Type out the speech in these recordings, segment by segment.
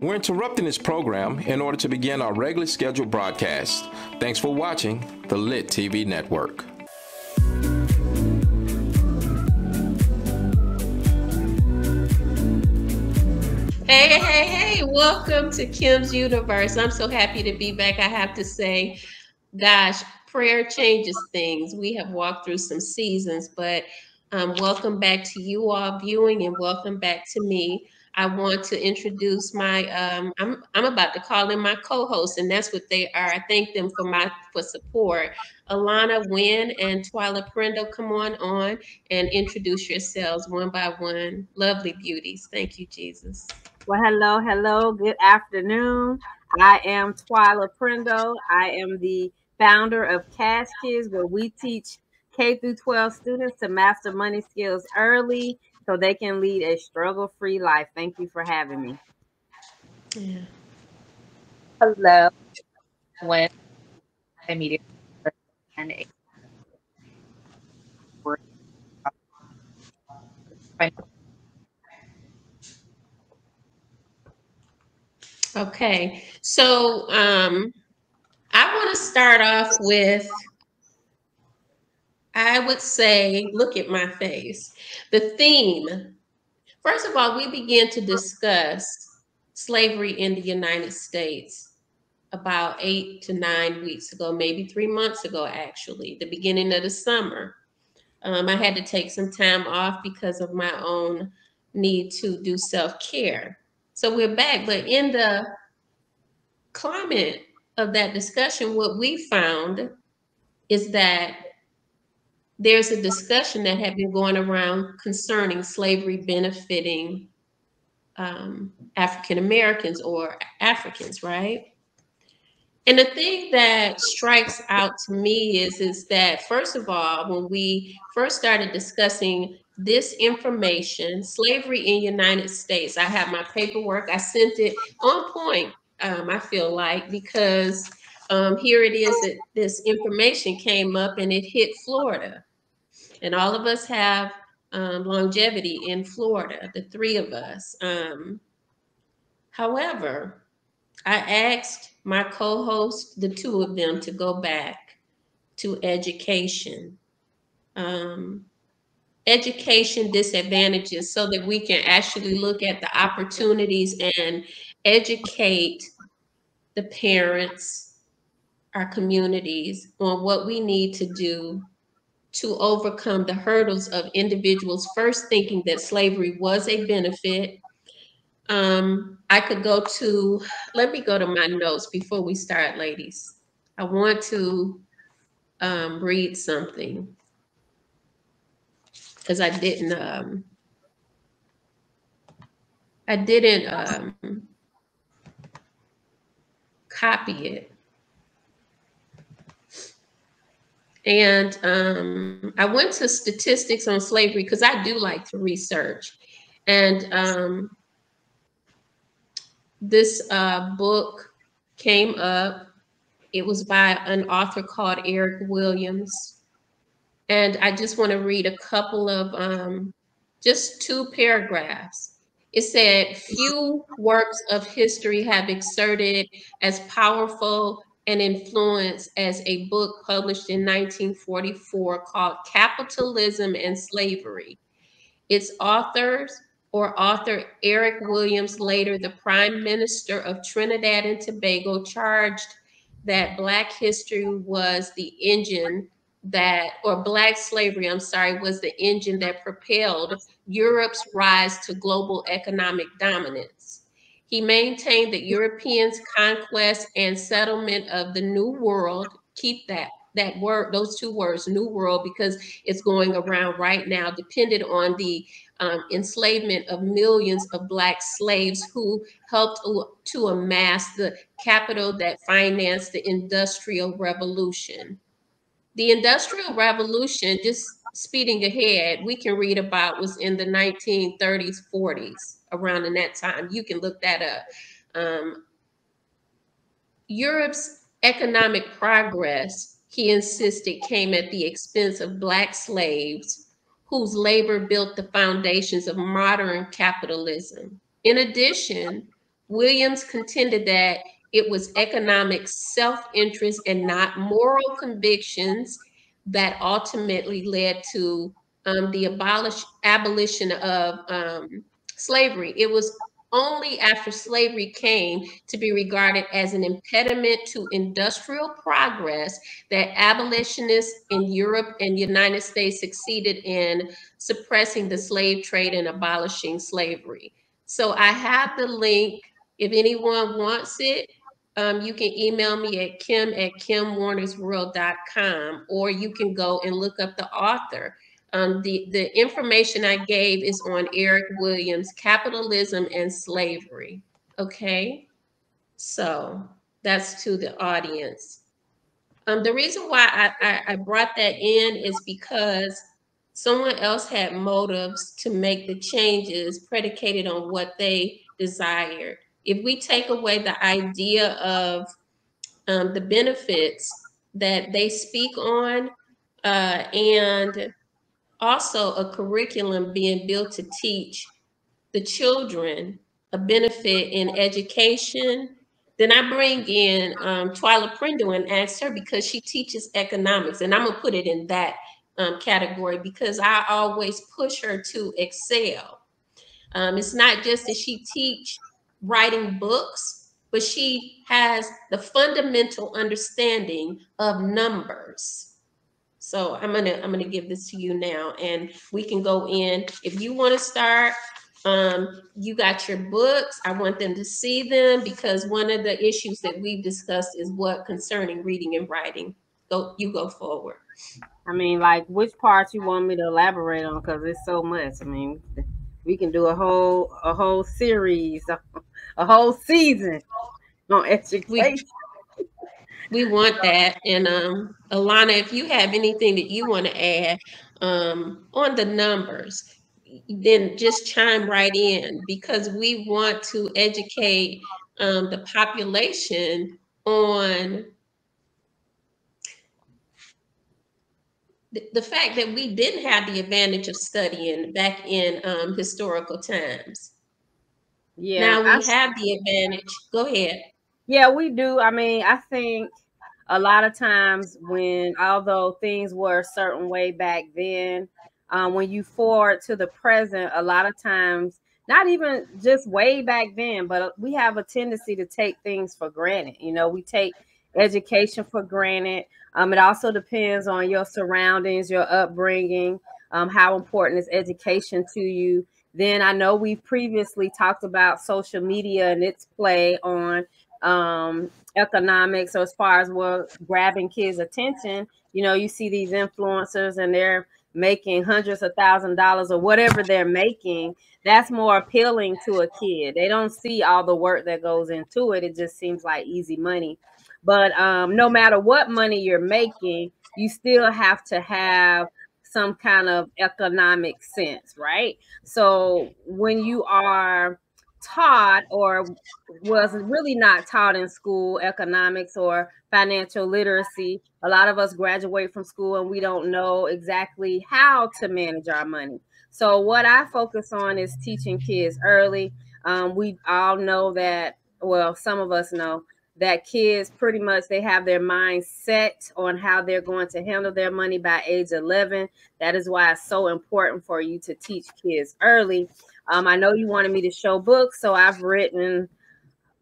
We're interrupting this program in order to begin our regularly scheduled broadcast. Thanks for watching the Lit TV Network. Hey, hey, hey, welcome to Kim's Universe. I'm so happy to be back. I have to say, gosh, prayer changes things. We have walked through some seasons, but um, welcome back to you all viewing and welcome back to me. I want to introduce my um, I'm I'm about to call in my co-hosts, and that's what they are. I thank them for my for support. Alana Winns and Twyla Prindle, come on on and introduce yourselves one by one. Lovely beauties. Thank you, Jesus. Well, hello, hello. Good afternoon. I am Twyla Prindle. I am the founder of Cash Kids, where we teach K through 12 students to master money skills early so they can lead a struggle-free life. Thank you for having me. Yeah. Hello. When I media and Okay, so um, I want to start off with I would say, look at my face. The theme, first of all, we began to discuss slavery in the United States about eight to nine weeks ago, maybe three months ago, actually, the beginning of the summer. Um, I had to take some time off because of my own need to do self care. So we're back, but in the climate of that discussion, what we found is that there's a discussion that had been going around concerning slavery benefiting um, African Americans or Africans, right? And the thing that strikes out to me is, is that first of all, when we first started discussing this information, slavery in United States, I have my paperwork. I sent it on point. Um, I feel like because um, here it is that this information came up and it hit Florida. And all of us have um, longevity in Florida, the three of us. Um, however, I asked my co host, the two of them, to go back to education. Um, education disadvantages so that we can actually look at the opportunities and educate the parents, our communities on what we need to do to overcome the hurdles of individuals first thinking that slavery was a benefit. Um, I could go to, let me go to my notes before we start, ladies. I want to um, read something because I didn't, um, I didn't um, copy it. And um, I went to statistics on slavery because I do like to research. And um, this uh, book came up. It was by an author called Eric Williams. And I just want to read a couple of um, just two paragraphs. It said, Few works of history have exerted as powerful an influence as a book published in 1944 called Capitalism and Slavery. Its authors or author Eric Williams, later the Prime Minister of Trinidad and Tobago, charged that Black history was the engine that, or Black slavery, I'm sorry, was the engine that propelled Europe's rise to global economic dominance. He maintained that Europeans' conquest and settlement of the New World, keep that that word, those two words, New World, because it's going around right now, depended on the um, enslavement of millions of Black slaves who helped to amass the capital that financed the Industrial Revolution. The Industrial Revolution, just speeding ahead, we can read about was in the 1930s, 40s around in that time. You can look that up. Um, Europe's economic progress, he insisted, came at the expense of Black slaves whose labor built the foundations of modern capitalism. In addition, Williams contended that it was economic self interest and not moral convictions that ultimately led to um, the abolish, abolition of um, slavery. It was only after slavery came to be regarded as an impediment to industrial progress that abolitionists in Europe and the United States succeeded in suppressing the slave trade and abolishing slavery. So I have the link. If anyone wants it, um, you can email me at kim at kimwarnersworld.com or you can go and look up the author. Um, the, the information I gave is on Eric Williams, Capitalism and Slavery. Okay, so that's to the audience. Um, the reason why I, I, I brought that in is because someone else had motives to make the changes predicated on what they desired. If we take away the idea of um, the benefits that they speak on uh, and also a curriculum being built to teach the children a benefit in education. Then I bring in um, Twyla Prindle and ask her because she teaches economics, and I'm gonna put it in that um, category because I always push her to excel. Um, it's not just that she teach writing books, but she has the fundamental understanding of numbers. So I'm gonna I'm gonna give this to you now, and we can go in. If you want to start, um, you got your books. I want them to see them because one of the issues that we've discussed is what concerning reading and writing. Go, you go forward. I mean, like which parts you want me to elaborate on? Because it's so much. I mean, we can do a whole a whole series, a whole season on education. We, we want that. And um, Alana, if you have anything that you want to add um, on the numbers, then just chime right in because we want to educate um, the population on the, the fact that we didn't have the advantage of studying back in um, historical times. Yeah. Now we I, have the advantage. Go ahead. Yeah, we do. I mean, I think a lot of times when although things were a certain way back then um, when you forward to the present a lot of times not even just way back then but we have a tendency to take things for granted. You know we take education for granted. Um, it also depends on your surroundings your upbringing um, how important is education to you. Then i know we previously talked about social media and its play on um, economics or as far as well grabbing kids' attention, you know, you see these influencers and they're making hundreds of thousand dollars or whatever they're making. That's more appealing to a kid. They don't see all the work that goes into it. It just seems like easy money. But um, no matter what money you're making, you still have to have some kind of economic sense, right? So when you are taught or was really not taught in school economics or financial literacy. A lot of us graduate from school and we don't know exactly how to manage our money. So what i focus on is teaching kids early. Um, we all know that well some of us know that kids pretty much they have their mind set on how they're going to handle their money by age 11 that is why it's so important for you to teach kids early um, I know you wanted me to show books, so I've written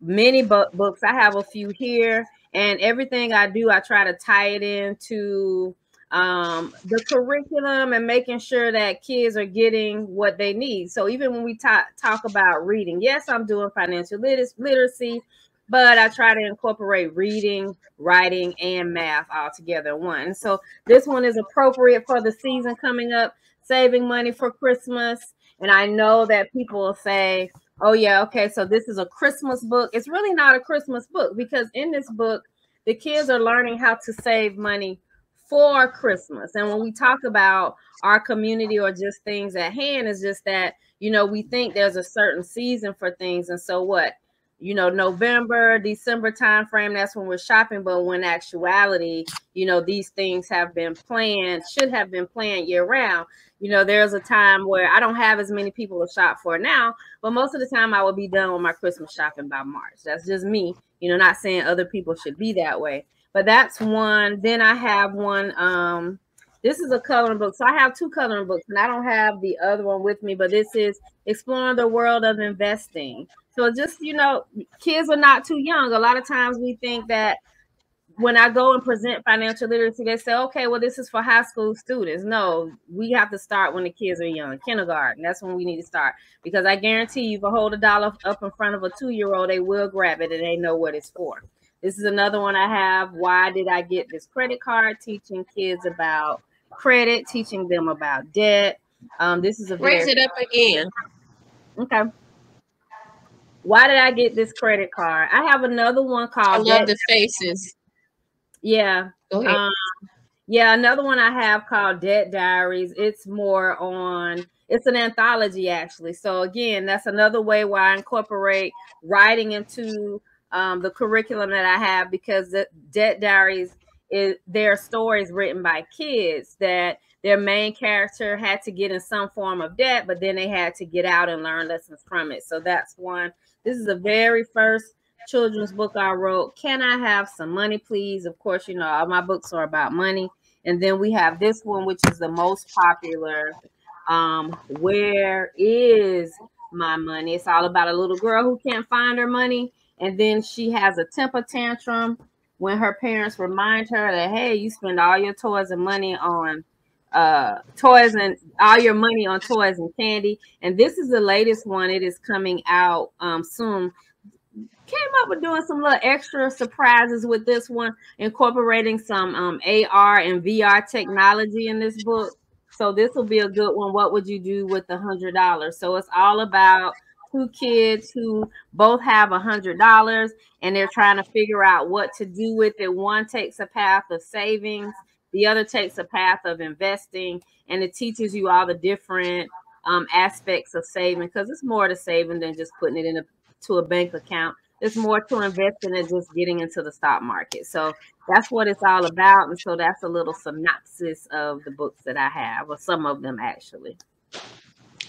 many books. I have a few here, and everything I do, I try to tie it into um, the curriculum and making sure that kids are getting what they need. So even when we talk talk about reading, yes, I'm doing financial literacy, but I try to incorporate reading, writing, and math all together one. So this one is appropriate for the season coming up, saving money for Christmas. And I know that people will say, oh, yeah, okay, so this is a Christmas book. It's really not a Christmas book because in this book, the kids are learning how to save money for Christmas. And when we talk about our community or just things at hand, is just that, you know, we think there's a certain season for things. And so what? you know november december time frame that's when we're shopping but when actuality you know these things have been planned should have been planned year round you know there's a time where i don't have as many people to shop for now but most of the time i will be done with my christmas shopping by march that's just me you know not saying other people should be that way but that's one then i have one um this is a coloring book. So I have two coloring books, and I don't have the other one with me, but this is Exploring the World of Investing. So just, you know, kids are not too young. A lot of times we think that when I go and present financial literacy, they say, okay, well, this is for high school students. No, we have to start when the kids are young, kindergarten. That's when we need to start. Because I guarantee you, if I hold a dollar up in front of a two year old, they will grab it and they know what it's for. This is another one I have. Why did I get this credit card? Teaching kids about credit, teaching them about debt. Um, this is a raise it up again. Okay. Why did I get this credit card? I have another one called. I love debt- the faces. Yeah. Um, yeah, another one I have called Debt Diaries. It's more on. It's an anthology actually. So again, that's another way where I incorporate writing into um, the curriculum that I have because the Debt Diaries is their stories written by kids that their main character had to get in some form of debt, but then they had to get out and learn lessons from it. So that's one. This is the very first children's book I wrote. Can I have some money, please? Of course, you know, all my books are about money. And then we have this one, which is the most popular. Um, where is my money? It's all about a little girl who can't find her money. And then she has a temper tantrum when her parents remind her that hey, you spend all your toys and money on uh toys and all your money on toys and candy. And this is the latest one. It is coming out um soon. Came up with doing some little extra surprises with this one, incorporating some um, AR and VR technology in this book. So this will be a good one. What would you do with the hundred dollars? So it's all about two kids who both have a hundred dollars and they're trying to figure out what to do with it. One takes a path of savings, the other takes a path of investing, and it teaches you all the different um, aspects of saving because it's more to saving than just putting it in a to a bank account. There's more to investing than just getting into the stock market. So that's what it's all about. And so that's a little synopsis of the books that I have, or some of them actually.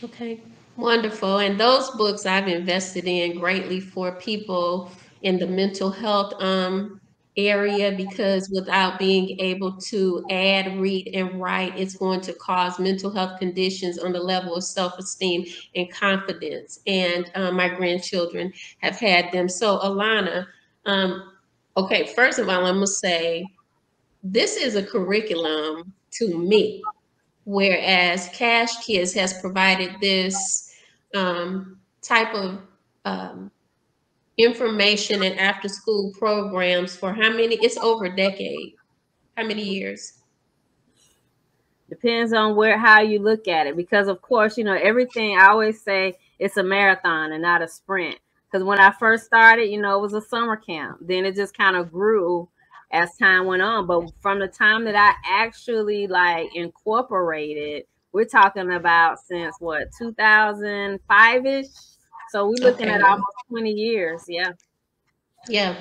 Okay. Wonderful. And those books I've invested in greatly for people in the mental health um, area because without being able to add, read, and write, it's going to cause mental health conditions on the level of self esteem and confidence. And um, my grandchildren have had them. So, Alana, um, okay, first of all, I'm going to say this is a curriculum to me whereas Cash Kids has provided this um, type of um, information and after school programs for how many? It's over a decade. How many years? Depends on where how you look at it, because of course, you know everything. I always say it's a marathon and not a sprint. Because when I first started, you know, it was a summer camp. Then it just kind of grew as time went on. But from the time that I actually like incorporated, we're talking about since what 2005 ish. So we're looking okay. at almost 20 years. Yeah. Yeah.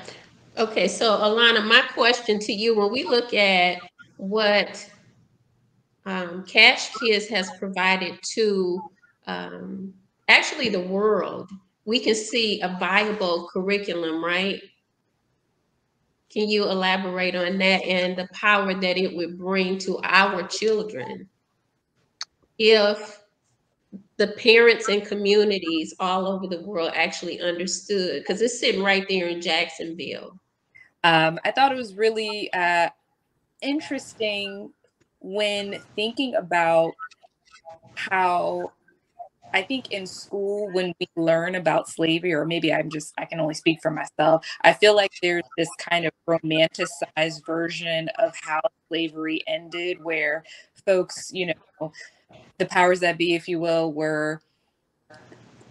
Okay. So Alana, my question to you: When we look at what um, Cash Kids has provided to um, actually the world, we can see a viable curriculum, right? Can you elaborate on that and the power that it would bring to our children if the parents and communities all over the world actually understood? Because it's sitting right there in Jacksonville. Um, I thought it was really uh, interesting when thinking about how I think in school, when we learn about slavery, or maybe I'm just, I can only speak for myself, I feel like there's this kind of romanticized version of how slavery ended, where folks, you know, the powers that be, if you will, were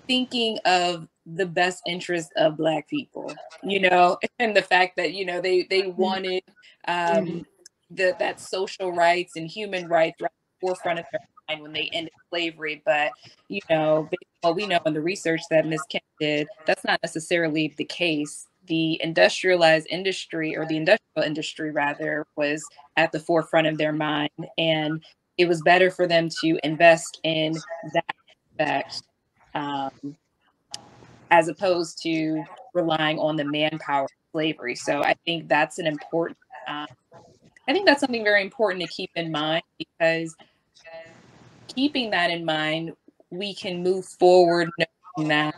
thinking of the best interest of black people you know and the fact that you know they they mm-hmm. wanted um mm-hmm. the that social rights and human rights right at the forefront of their mind when they ended slavery. But you know, well, we know in the research that Ms. Kemp did, that's not necessarily the case. The industrialized industry, or the industrial industry rather, was at the forefront of their mind, and it was better for them to invest in that aspect um, as opposed to relying on the manpower of slavery. So I think that's an important. Um, I think that's something very important to keep in mind because keeping that in mind, we can move forward knowing that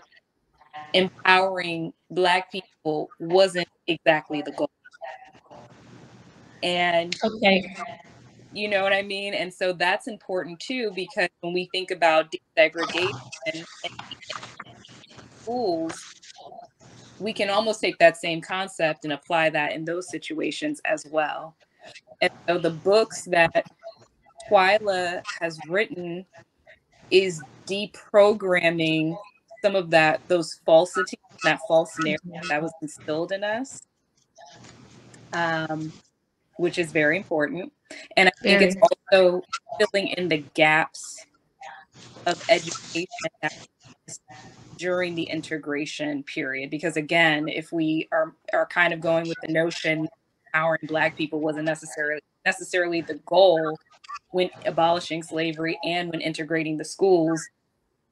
empowering Black people wasn't exactly the goal. And okay, you know what I mean? And so that's important too, because when we think about desegregation in schools, we can almost take that same concept and apply that in those situations as well. And so the books that Twyla has written is deprogramming some of that those falsity, that false narrative that was instilled in us, um, which is very important. And I think Very. it's also filling in the gaps of education during the integration period. Because again, if we are are kind of going with the notion empowering Black people wasn't necessarily necessarily the goal when abolishing slavery and when integrating the schools,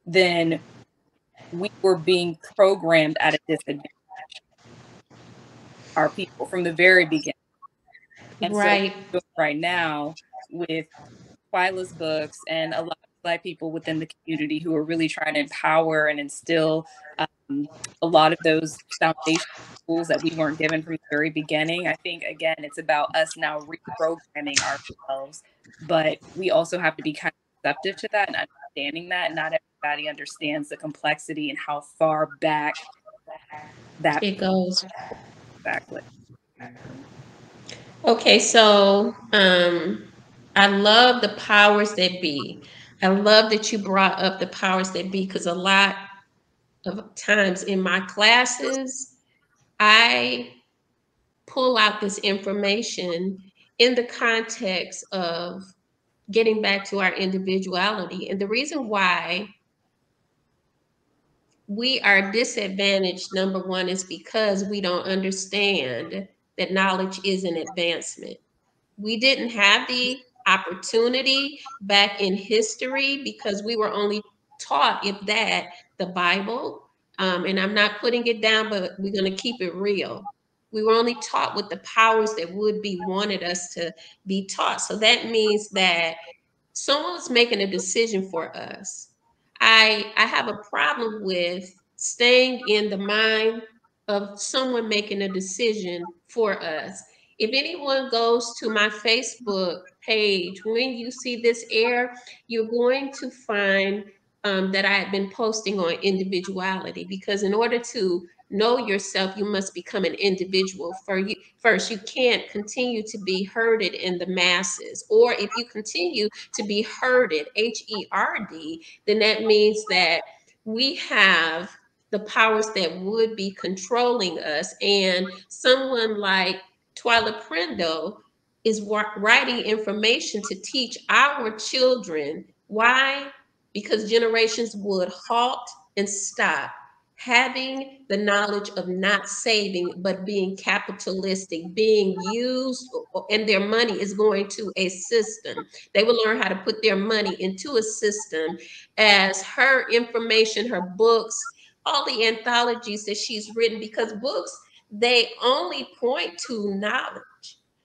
then we were being programmed at a disadvantage. Our people from the very beginning. And right. so right now with Twyla's books and a lot of Black people within the community who are really trying to empower and instill um, a lot of those foundational tools that we weren't given from the very beginning. I think, again, it's about us now reprogramming ourselves, but we also have to be kind of receptive to that and understanding that. Not everybody understands the complexity and how far back that It goes. exactly. Okay, so um, I love the powers that be. I love that you brought up the powers that be because a lot of times in my classes, I pull out this information in the context of getting back to our individuality. And the reason why we are disadvantaged, number one, is because we don't understand that knowledge is an advancement. We didn't have the opportunity back in history because we were only taught, if that, the Bible. Um, and I'm not putting it down, but we're going to keep it real. We were only taught with the powers that would be wanted us to be taught. So that means that someone's making a decision for us. I I have a problem with staying in the mind of someone making a decision for us. If anyone goes to my Facebook page, when you see this air, you're going to find um, that I have been posting on individuality because in order to know yourself, you must become an individual for you first. You can't continue to be herded in the masses. Or if you continue to be herded, H-E-R-D, then that means that we have the powers that would be controlling us. And someone like Twyla Prindle is writing information to teach our children. Why? Because generations would halt and stop having the knowledge of not saving but being capitalistic being used and their money is going to a system they will learn how to put their money into a system as her information her books all the anthologies that she's written because books they only point to knowledge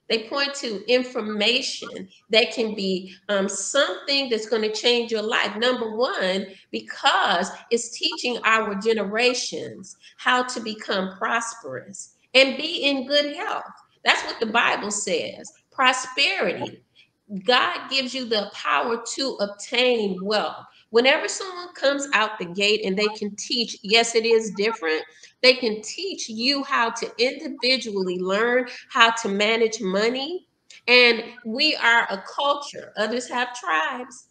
they point to information that can be um, something that's going to change your life. Number one, because it's teaching our generations how to become prosperous and be in good health. That's what the Bible says prosperity. God gives you the power to obtain wealth. Whenever someone comes out the gate and they can teach, yes, it is different. They can teach you how to individually learn how to manage money. And we are a culture, others have tribes.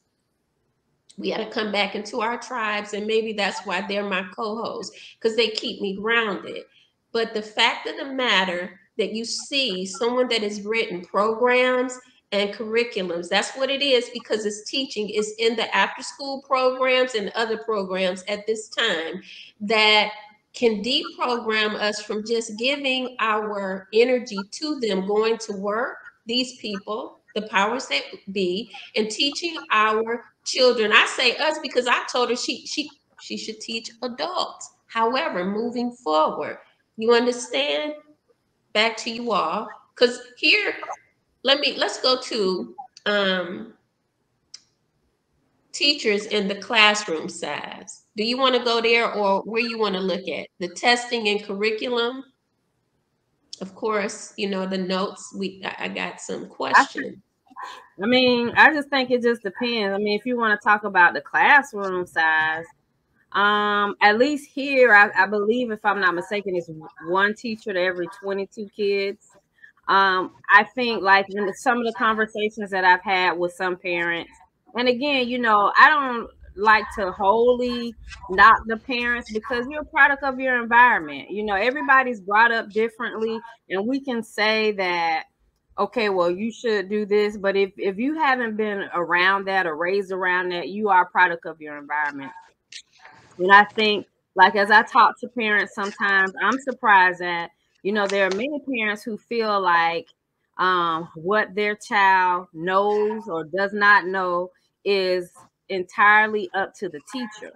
We got to come back into our tribes, and maybe that's why they're my co hosts because they keep me grounded. But the fact of the matter that you see someone that has written programs and curriculums. That's what it is because it's teaching is in the after school programs and other programs at this time that can deprogram us from just giving our energy to them going to work, these people, the powers that be, and teaching our children. I say us because I told her she she she should teach adults. However, moving forward, you understand? Back to you all. Because here, let me let's go to um teachers in the classroom size. Do you want to go there or where you want to look at? The testing and curriculum. Of course, you know, the notes, we I got some questions. I mean, I just think it just depends. I mean, if you want to talk about the classroom size, um, at least here, I, I believe, if I'm not mistaken, it's one teacher to every 22 kids. Um, I think like in some of the conversations that I've had with some parents, and again, you know, I don't like to wholly knock the parents because you're a product of your environment. You know, everybody's brought up differently, and we can say that, okay, well, you should do this, but if if you haven't been around that or raised around that, you are a product of your environment. And I think, like as I talk to parents, sometimes I'm surprised that you know there are many parents who feel like um, what their child knows or does not know is entirely up to the teacher.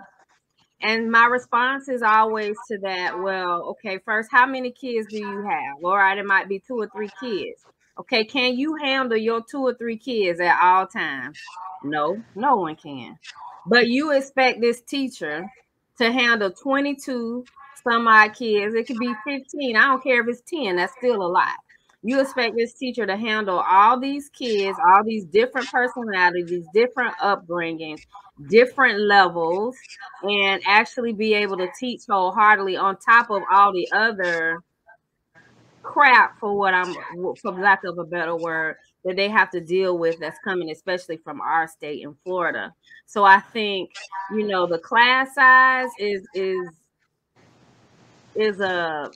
And my response is always to that, well, okay, first, how many kids do you have? All right, it might be two or three kids. Okay, can you handle your two or three kids at all times? No, no one can. But you expect this teacher to handle 22 some odd kids. It could be 15. I don't care if it's 10, that's still a lot. You expect this teacher to handle all these kids, all these different personalities, different upbringings, different levels, and actually be able to teach wholeheartedly on top of all the other crap for what I'm for lack of a better word that they have to deal with that's coming especially from our state in Florida. So I think you know the class size is is is a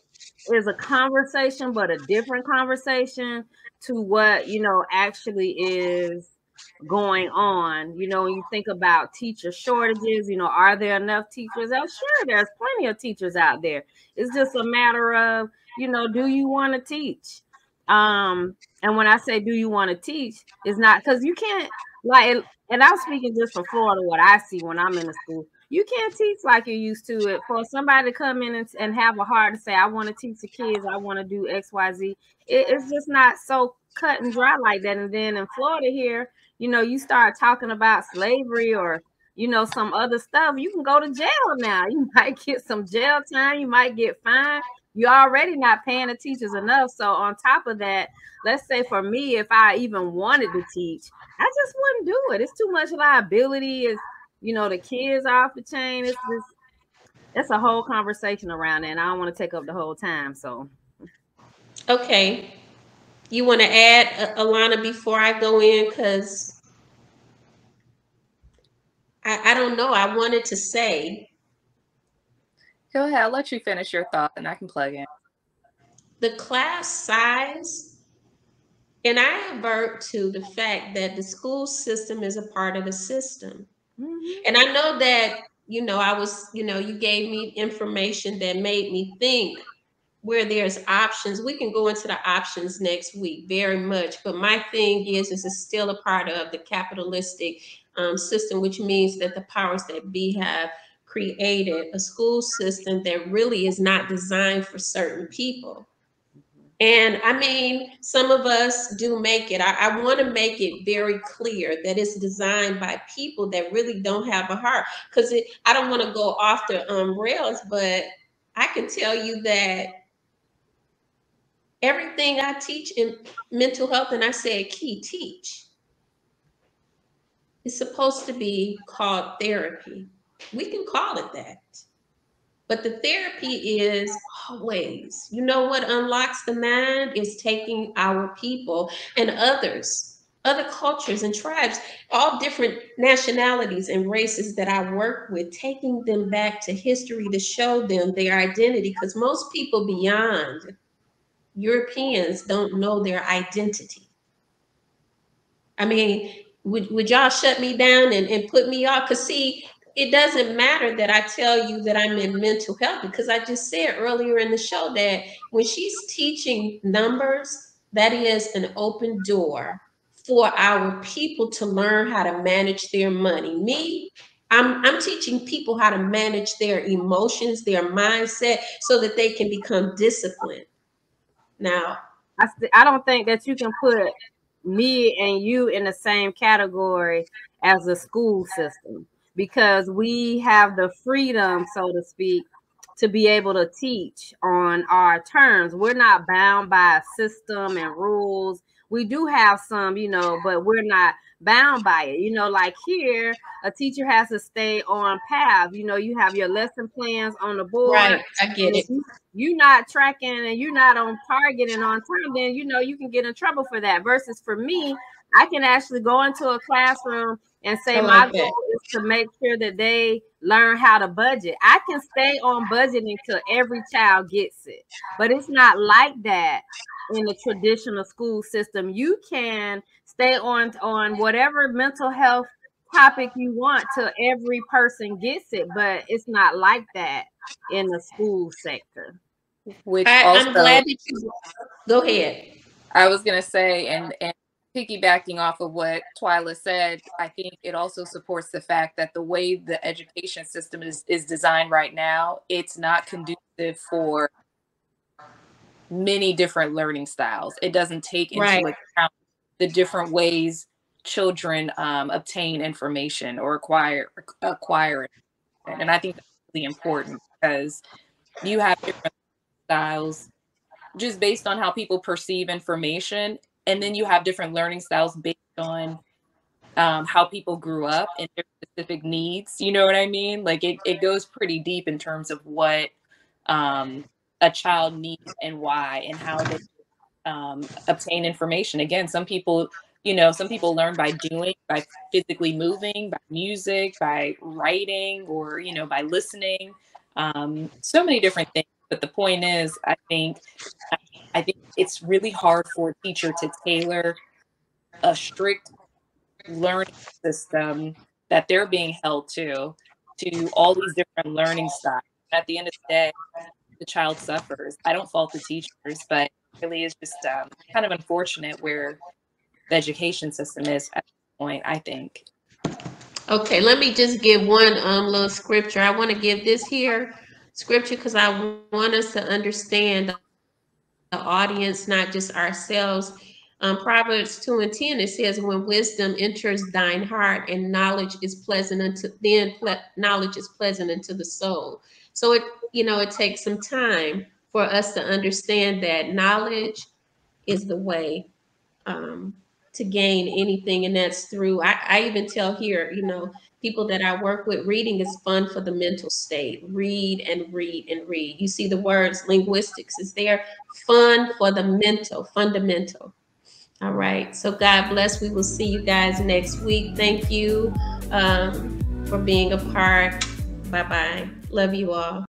is a conversation, but a different conversation to what you know actually is going on. You know, you think about teacher shortages, you know, are there enough teachers? I'm sure there's plenty of teachers out there. It's just a matter of, you know, do you want to teach? Um, and when I say do you want to teach, it's not because you can't like and I'm speaking just for Florida, what I see when I'm in the school you can't teach like you used to it. For somebody to come in and, and have a heart to say i want to teach the kids i want to do xyz it, it's just not so cut and dry like that. And then in florida here you know you start talking about slavery or you know some other stuff you can go to jail now. You might get some jail time you might get fined. You're already not paying the teachers enough. So on top of that let's say for me if i even wanted to teach i just wouldn't do it. It's too much liability. It's you know, the kids off the chain. It's just it's a whole conversation around it, and I don't want to take up the whole time. So, okay, you want to add uh, Alana before I go in because I, I don't know. I wanted to say. Go ahead. I'll let you finish your thought, and I can plug in. The class size, and I avert to the fact that the school system is a part of the system. Mm-hmm. And I know that, you know, I was, you know, you gave me information that made me think where there's options. We can go into the options next week very much. But my thing is, this is still a part of the capitalistic um, system, which means that the powers that be have created a school system that really is not designed for certain people. And I mean, some of us do make it. I, I want to make it very clear that it's designed by people that really don't have a heart. Because I don't want to go off the um, rails, but I can tell you that everything I teach in mental health, and I say a key teach, is supposed to be called therapy. We can call it that. But the therapy is always, you know what unlocks the mind is taking our people and others, other cultures and tribes, all different nationalities and races that I work with, taking them back to history to show them their identity. Because most people beyond Europeans don't know their identity. I mean, would, would y'all shut me down and, and put me off? Because see, it doesn't matter that I tell you that I'm in mental health because I just said earlier in the show that when she's teaching numbers, that is an open door for our people to learn how to manage their money. Me, I'm, I'm teaching people how to manage their emotions, their mindset, so that they can become disciplined. Now, I, st- I don't think that you can put me and you in the same category as a school system because we have the freedom, so to speak, to be able to teach on our terms. We're not bound by a system and rules. We do have some, you know, but we're not bound by it. You know, like here, a teacher has to stay on path. You know, you have your lesson plans on the board. Right, I get it. You're not tracking and you're not on target and on time, then you know you can get in trouble for that. Versus for me, I can actually go into a classroom and say like my goal is to make sure that they learn how to budget. I can stay on budgeting until every child gets it, but it's not like that in the traditional school system. You can stay on on whatever mental health topic you want till every person gets it, but it's not like that in the school sector. Which I, also, I'm glad that you go ahead. I was gonna say, and and piggybacking off of what Twyla said, I think it also supports the fact that the way the education system is, is designed right now, it's not conducive for many different learning styles. It doesn't take into right. account the different ways children um, obtain information or acquire acquire it. And I think that's really important because you have different styles just based on how people perceive information and then you have different learning styles based on um, how people grew up and their specific needs. You know what I mean? Like it, it goes pretty deep in terms of what um, a child needs and why and how they um, obtain information. Again, some people, you know, some people learn by doing, by physically moving, by music, by writing, or, you know, by listening. Um, so many different things. But the point is, I think I think it's really hard for a teacher to tailor a strict learning system that they're being held to to all these different learning styles. At the end of the day, the child suffers. I don't fault the teachers, but really is just um, kind of unfortunate where the education system is at this point, I think. Okay, let me just give one um, little scripture. I want to give this here scripture because I want us to understand audience, not just ourselves. Um, Proverbs 2 and 10, it says, When wisdom enters thine heart and knowledge is pleasant unto then ple- knowledge is pleasant unto the soul. So it, you know, it takes some time for us to understand that knowledge is the way um, to gain anything, and that's through. I, I even tell here, you know, people that I work with, reading is fun for the mental state. Read and read and read. You see the words linguistics is there, fun for the mental, fundamental. All right. So God bless. We will see you guys next week. Thank you um, for being a part. Bye bye. Love you all.